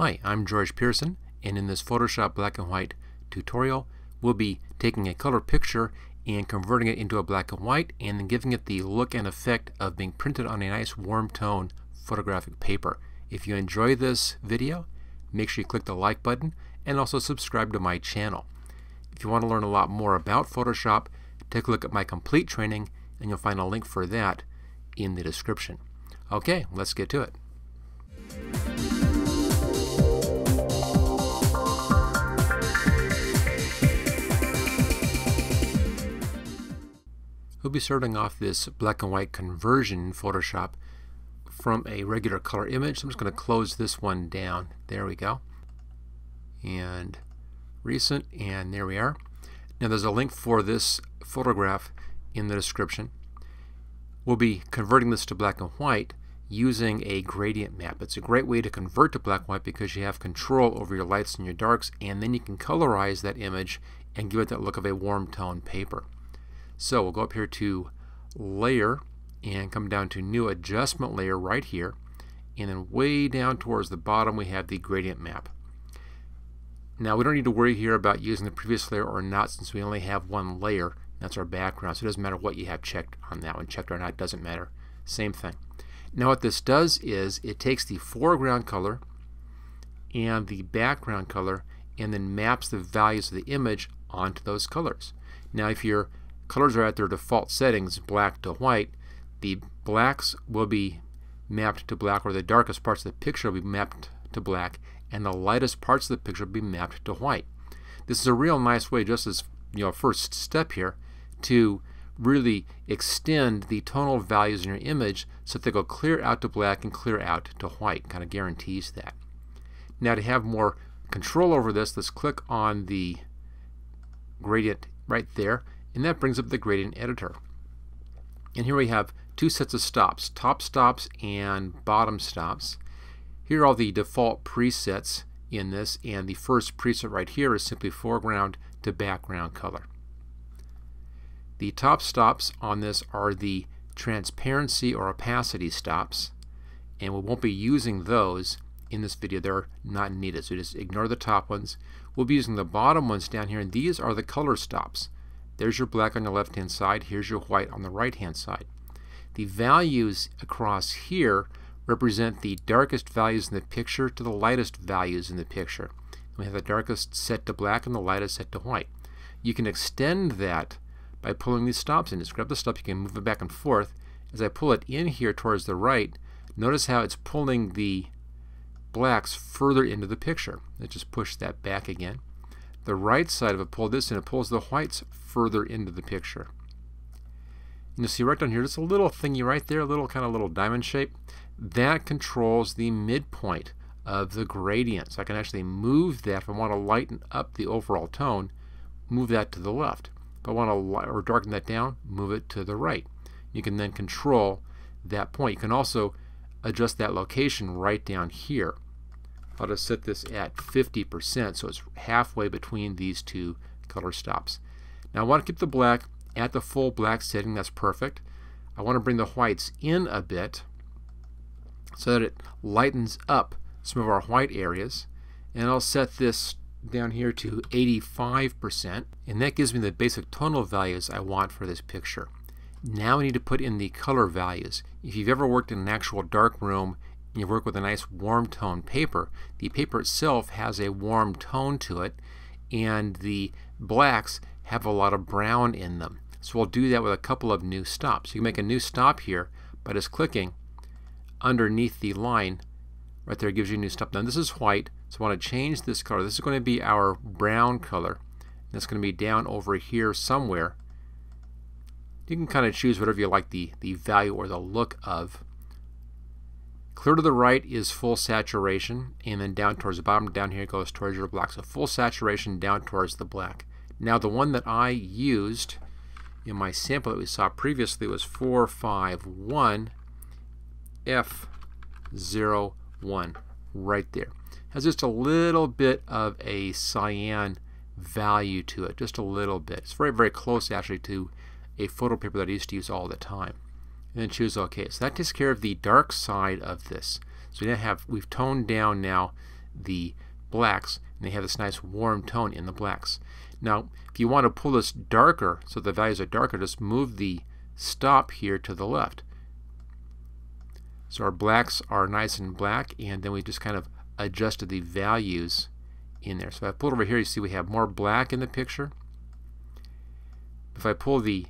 Hi, I'm George Peirson, and in this Photoshop black and white tutorial, we'll be taking a color picture and converting it into a black and white and then giving it the look and effect of being printed on a nice warm tone photographic paper. If you enjoy this video, make sure you click the like button and also subscribe to my channel. If you want to learn a lot more about Photoshop, take a look at my complete training and you'll find a link for that in the description. Okay, let's get to it. We'll be starting off this black and white conversion in Photoshop from a regular color image. I'm just going to close this one down. There we go. And recent, and there we are. Now there's a link for this photograph in the description. We'll be converting this to black and white using a gradient map. It's a great way to convert to black and white because you have control over your lights and your darks and then you can colorize that image and give it that look of a warm tone paper. So we'll go up here to Layer and come down to New Adjustment Layer right here. And then way down towards the bottom we have the gradient map. Now we don't need to worry here about using the previous layer or not since we only have one layer. That's our background. So it doesn't matter what you have checked on that one. Checked or not doesn't matter. Same thing. Now what this does is it takes the foreground color and the background color and then maps the values of the image onto those colors. Now if you're colors are at their default settings, black to white, the blacks will be mapped to black, or the darkest parts of the picture will be mapped to black, and the lightest parts of the picture will be mapped to white. This is a real nice way, just as you know, first step here, to really extend the tonal values in your image so that they go clear out to black and clear out to white. Kind of guarantees that. Now to have more control over this, let's click on the gradient right there and that brings up the gradient editor. And here we have two sets of stops, top stops and bottom stops. Here are all the default presets in this, and the first preset right here is simply foreground to background color. The top stops on this are the transparency or opacity stops, and we won't be using those in this video. They're not needed, so just ignore the top ones. We'll be using the bottom ones down here, and these are the color stops. There's your black on the left hand side, here's your white on the right hand side. The values across here represent the darkest values in the picture to the lightest values in the picture. We have the darkest set to black and the lightest set to white. You can extend that by pulling these stops in. Just grab the stop, you can move it back and forth. As I pull it in here towards the right, notice how it's pulling the blacks further into the picture. Let's just push that back again the right side of it, pull this in, it pulls the whites further into the picture. And you'll see right down here, a little thingy right there, a little kind of little diamond shape. That controls the midpoint of the gradient. So I can actually move that if I want to lighten up the overall tone, move that to the left. If I want to or darken that down, move it to the right. You can then control that point. You can also adjust that location right down here. I'll just set this at 50% so it's halfway between these two color stops. Now I want to keep the black at the full black setting, that's perfect. I want to bring the whites in a bit so that it lightens up some of our white areas and I'll set this down here to 85% and that gives me the basic tonal values I want for this picture. Now I need to put in the color values. If you've ever worked in an actual dark room you work with a nice warm tone paper, the paper itself has a warm tone to it and the blacks have a lot of brown in them. So we'll do that with a couple of new stops. You can make a new stop here by just clicking underneath the line right there gives you a new stop. Now this is white, so I want to change this color. This is going to be our brown color. That's going to be down over here somewhere. You can kind of choose whatever you like the, the value or the look of. Clear to the right is full saturation, and then down towards the bottom, down here goes towards your black. So full saturation down towards the black. Now the one that I used in my sample that we saw previously was 451 F01 right there. Has just a little bit of a cyan value to it, just a little bit. It's very, very close actually to a photo paper that I used to use all the time and then choose OK. So that takes care of the dark side of this. So we now have we've toned down now the blacks and they have this nice warm tone in the blacks. Now if you want to pull this darker so the values are darker just move the stop here to the left. So our blacks are nice and black and then we just kind of adjusted the values in there. So if I pull over here you see we have more black in the picture. If I pull the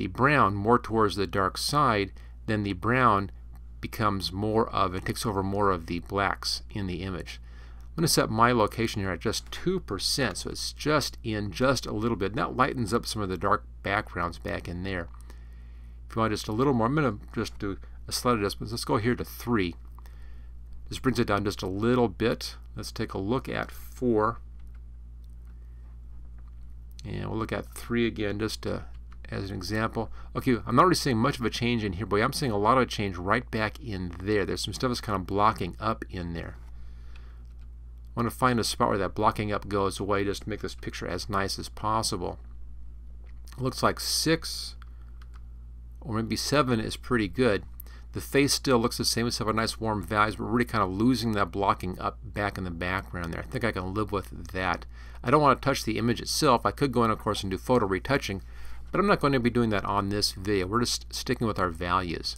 the brown more towards the dark side then the brown becomes more of it takes over more of the blacks in the image. I'm going to set my location here at just 2%, so it's just in just a little bit. That lightens up some of the dark backgrounds back in there. If you want just a little more, I'm going to just do a slight adjustment. Let's go here to 3. This brings it down just a little bit. Let's take a look at 4. And we'll look at 3 again just to, as an example. Okay, I'm not really seeing much of a change in here, but I'm seeing a lot of change right back in there. There's some stuff that's kind of blocking up in there. I want to find a spot where that blocking up goes away just to make this picture as nice as possible. It looks like 6 or maybe 7 is pretty good. The face still looks the same. We have a nice warm values. We're really kind of losing that blocking up back in the background there. I think I can live with that. I don't want to touch the image itself. I could go in, of course, and do photo retouching, but I'm not going to be doing that on this video. We're just sticking with our values.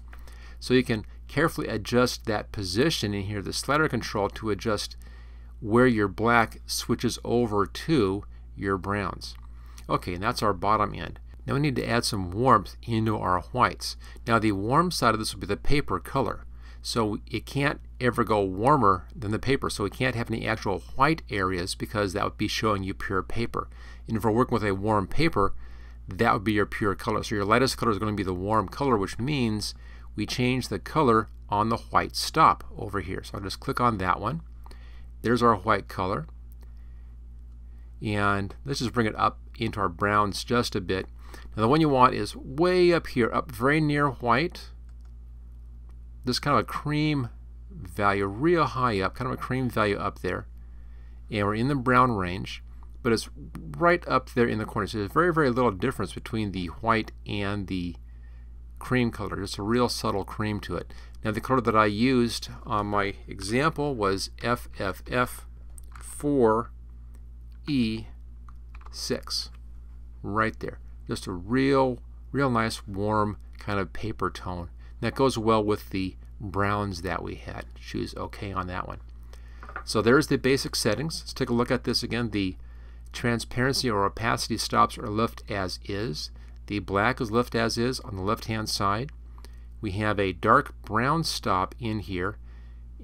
So you can carefully adjust that position in here, the slider control, to adjust where your black switches over to your browns. Okay, and that's our bottom end. Now we need to add some warmth into our whites. Now the warm side of this will be the paper color. So it can't ever go warmer than the paper. So we can't have any actual white areas because that would be showing you pure paper. And if we're working with a warm paper, that would be your pure color. So your lightest color is going to be the warm color, which means we change the color on the white stop over here. So I'll just click on that one. There's our white color. And let's just bring it up into our browns just a bit. Now the one you want is way up here, up very near white. This kind of a cream value, real high up, kind of a cream value up there. And we're in the brown range, but it's right up there in the corner. So there's very, very little difference between the white and the cream color. Just a real subtle cream to it. Now the color that I used on my example was FFF4E6 right there. Just a real, real nice warm kind of paper tone. That goes well with the browns that we had. Choose OK on that one. So there's the basic settings. Let's take a look at this again. The transparency or opacity stops are left as is. The black is left as is on the left hand side we have a dark brown stop in here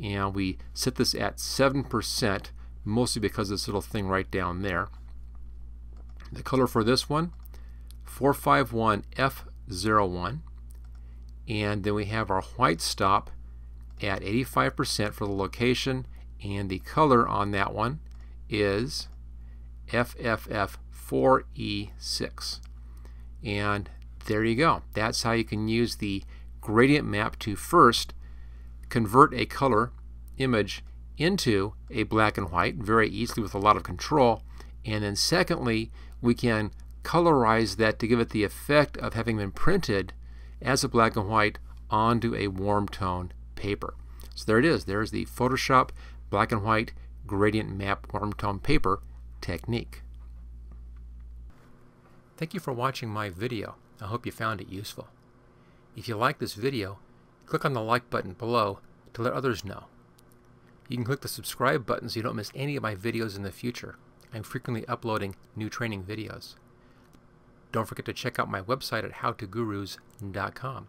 and we set this at 7% mostly because this little thing right down there. The color for this one 451F01 and then we have our white stop at 85% for the location and the color on that one is FFF4E6 and there you go. That's how you can use the gradient map to first convert a color image into a black and white very easily with a lot of control and then secondly we can colorize that to give it the effect of having been printed as a black and white onto a warm tone paper. So there it is. There's the Photoshop black and white gradient map warm tone paper technique. Thank you for watching my video. I hope you found it useful. If you like this video, click on the like button below to let others know. You can click the subscribe button so you don't miss any of my videos in the future. I'm frequently uploading new training videos. Don't forget to check out my website at howtogurus.com.